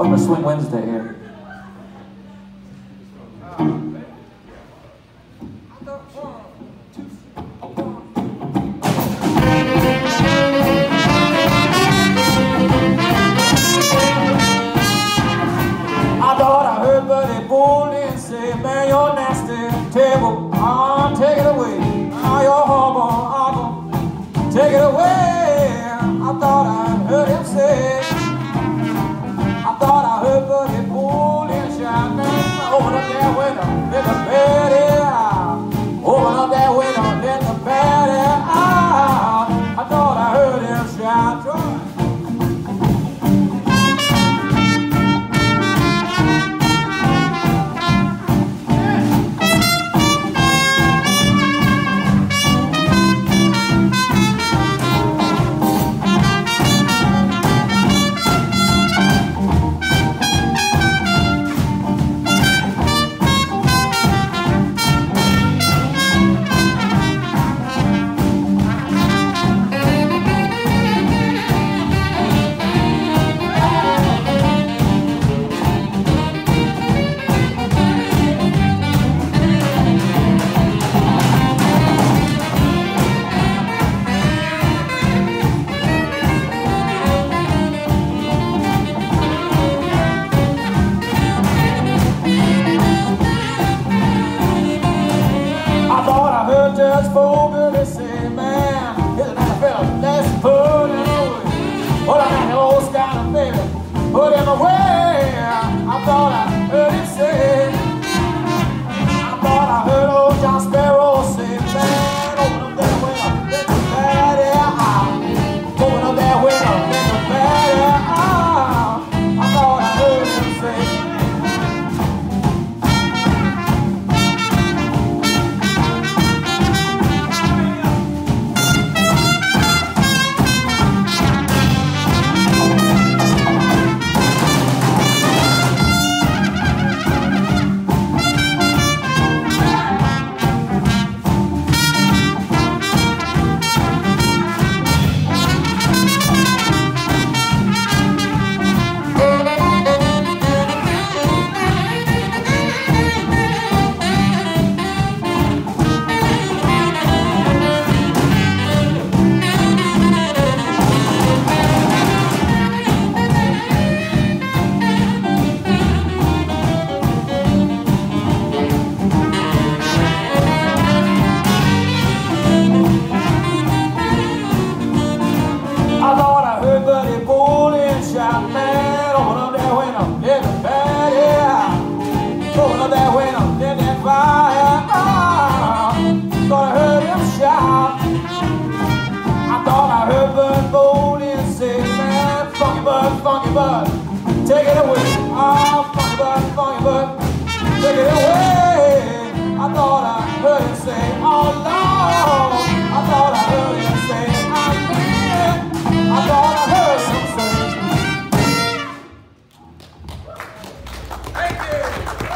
To Swing Wednesday here. I I thought I heard him say, oh. I thought I heard him say, I did. I thought I heard him say. Thank you.